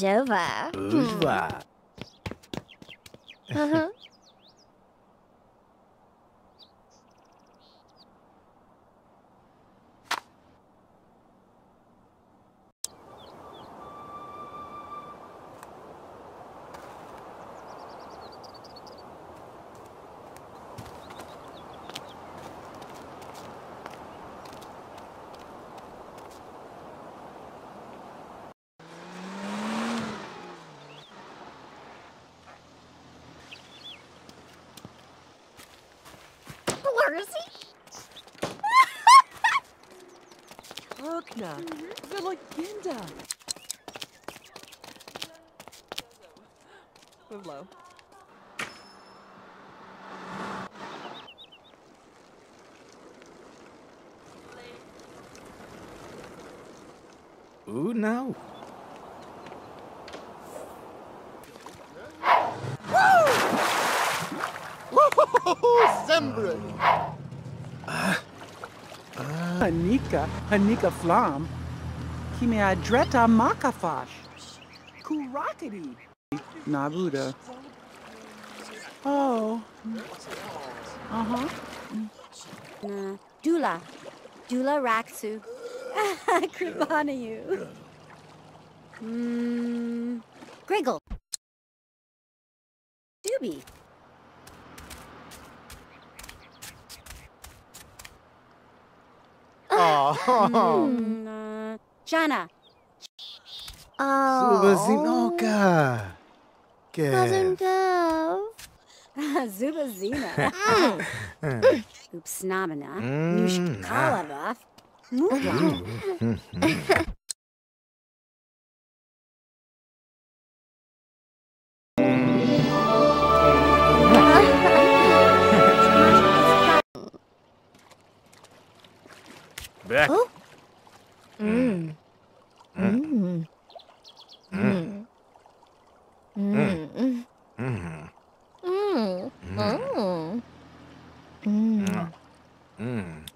Jova. Ujva. Uh-huh. Lurzy? Rukna, Villaginda. Move low. Ooh, no. Zembre. Hanika, Hanika Flam. Kime Adreta Makafash. Kurakati. Nabuda. Oh. Uh, Dula. Dula Raksu. Kripanayu. Mmm. Griggle. Doobie. Oh. Mm, uh, Jana. Subazinoka. Cousin Ke. Dove. Zuba Zina. Upsnamina. Mm, Nushkalava. Back. Hmm. Hmm. Hmm. Hmm. Hmm. Hmm. Hmm. Hmm. Hmm. Mm.